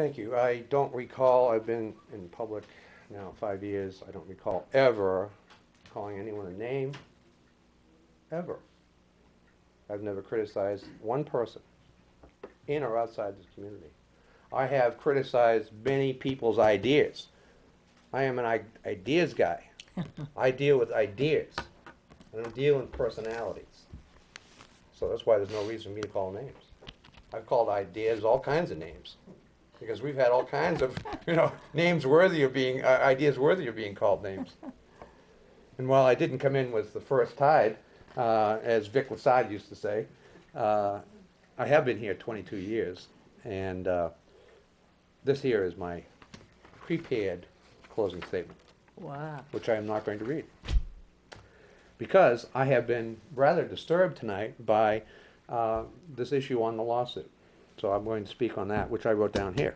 Thank you. I don't recall, I've been in public now five years, I don't recall ever calling anyone a name, ever. I've never criticized one person, in or outside this community. I have criticized many people's ideas. I am an i- ideas guy. I deal with ideas. I don't deal in personalities. So that's why there's no reason for me to call names. I've called ideas all kinds of names because we've had all kinds of, you know, names worthy of being, uh, ideas worthy of being called names. And while I didn't come in with the first tide, uh, as Vic Lasad used to say, uh, I have been here 22 years, and uh, this here is my prepared closing statement, Wow. which I am not going to read. Because I have been rather disturbed tonight by uh, this issue on the lawsuit. So I'm going to speak on that, which I wrote down here.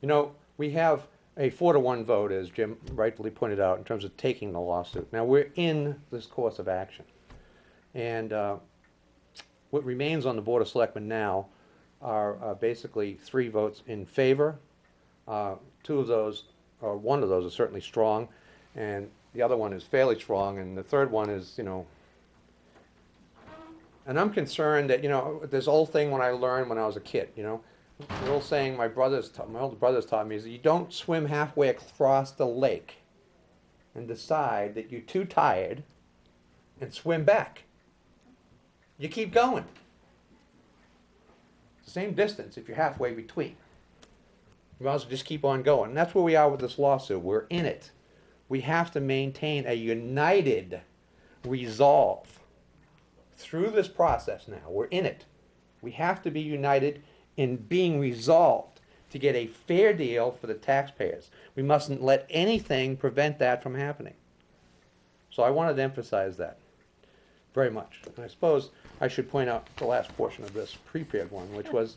You know, we have a four to one vote, as Jim rightfully pointed out, in terms of taking the lawsuit. Now, we're in this course of action. And uh, what remains on the Board of Selectmen now are uh, basically three votes in favor. Uh, Two of those, or one of those is certainly strong, and the other one is fairly strong, and the third one is, you know, and I'm concerned that, you know, this old thing when I learned when I was a kid, you know, the old saying my brothers, taught, my older brothers taught me is that you don't swim halfway across the lake and decide that you're too tired and swim back. You keep going. It's the same distance if you're halfway between. You might as well just keep on going. And that's where we are with this lawsuit. We're in it. We have to maintain a united resolve through this process now. We're in it. We have to be united in being resolved to get a fair deal for the taxpayers. We mustn't let anything prevent that from happening. So I wanted to emphasize that very much. And I suppose I should point out the last portion of this prepared one, which was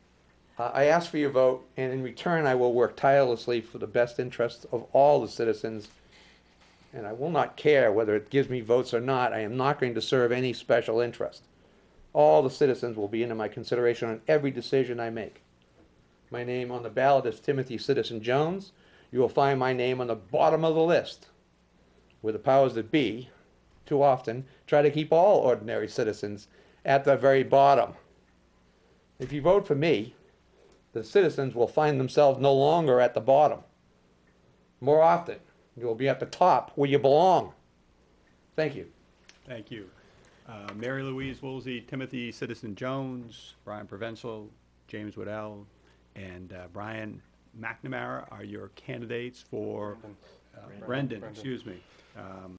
uh, I ask for your vote, and in return, I will work tirelessly for the best interests of all the citizens. And I will not care whether it gives me votes or not. I am not going to serve any special interest. All the citizens will be into my consideration on every decision I make. My name on the ballot is Timothy Citizen Jones. You will find my name on the bottom of the list, where the powers that be, too often, try to keep all ordinary citizens at the very bottom. If you vote for me, the citizens will find themselves no longer at the bottom. More often, you will be at the top where you belong. Thank you. Thank you. Uh, Mary Louise Woolsey, Timothy Citizen Jones, Brian Provenzel, James Waddell, and uh, Brian McNamara are your candidates for, uh, Brendan, excuse me, um,